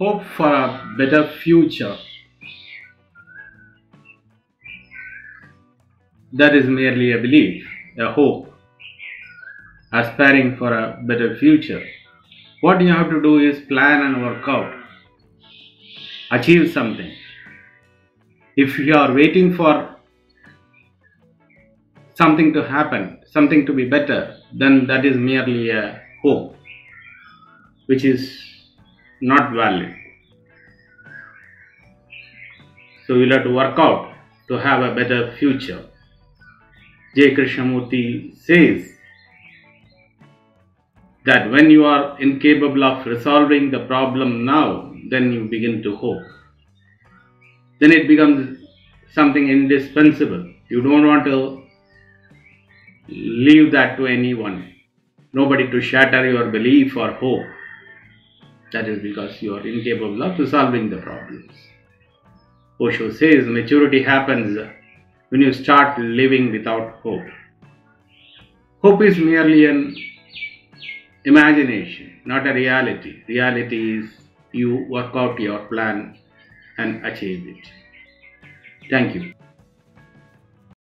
hope for a better future. That is merely a belief, a hope, aspiring for a better future. What you have to do is plan and work out, achieve something. If you are waiting for something to happen, something to be better, then that is merely a hope, which is not valid. So we'll have to work out to have a better future. J. Krishnamurti says that when you are incapable of resolving the problem now, then you begin to hope. Then it becomes something indispensable. You don't want to leave that to anyone, nobody to shatter your belief or hope. That is because you are incapable of resolving the problems. Osho says maturity happens when you start living without hope. Hope is merely an imagination, not a reality. Reality is you work out your plan and achieve it. Thank you.